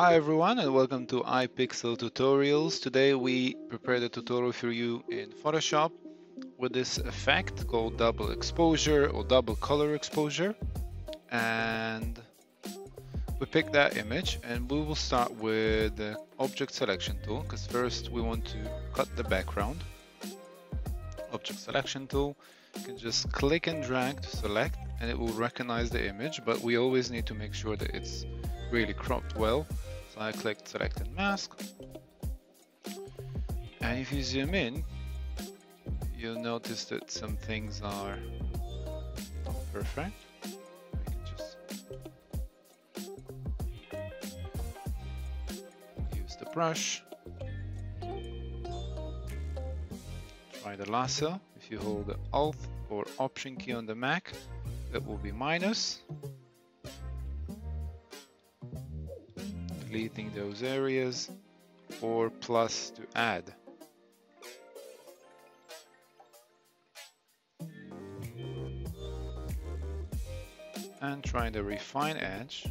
Hi everyone and welcome to iPixel tutorials. Today we prepared a tutorial for you in Photoshop with this effect called double exposure or double color exposure. And we pick that image and we will start with the object selection tool because first we want to cut the background. Object selection tool you can just click and drag to select and it will recognize the image but we always need to make sure that it's really cropped well so I clicked select and mask and if you zoom in you'll notice that some things are not perfect just use the brush. Try the lasso. If you hold the alt or option key on the Mac that will be minus deleting those areas or plus to add. And trying to refine edge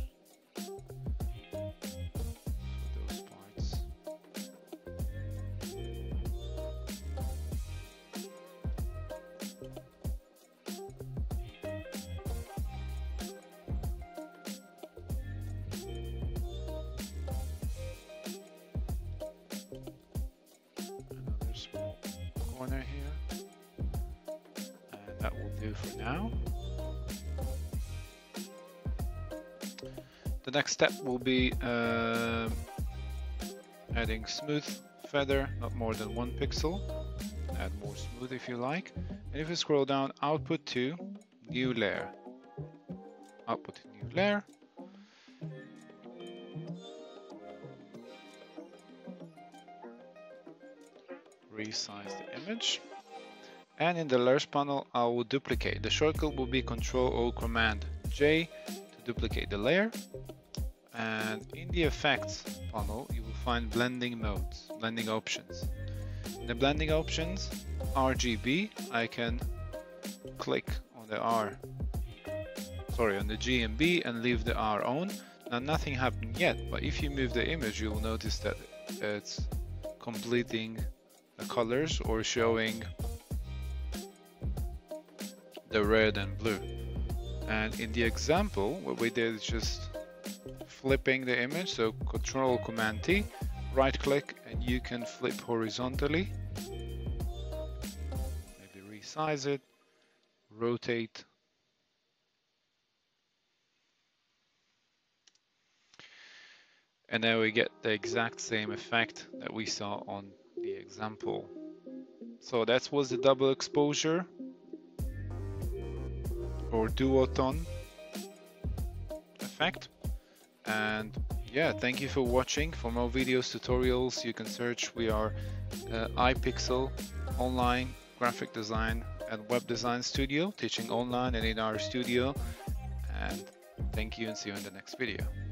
corner here. And that will do for now. The next step will be uh, adding smooth feather, not more than one pixel. Add more smooth if you like. And if you scroll down, output to new layer. Output to new layer. Resize the image. And in the layers panel, I will duplicate. The shortcut will be Control O Command J to duplicate the layer and in the effects panel you will find blending modes blending options in the blending options RGB I can click on the R sorry on the G and B and leave the R on now nothing happened yet but if you move the image you will notice that it's completing the colors or showing the red and blue. And in the example what we did is just flipping the image. So control command T right click and you can flip horizontally. Maybe resize it rotate. And now we get the exact same effect that we saw on example. So that was the double exposure. Or duotone effect. And yeah thank you for watching. For more videos tutorials you can search. We are uh, iPixel online graphic design and web design studio teaching online and in our studio. And thank you and see you in the next video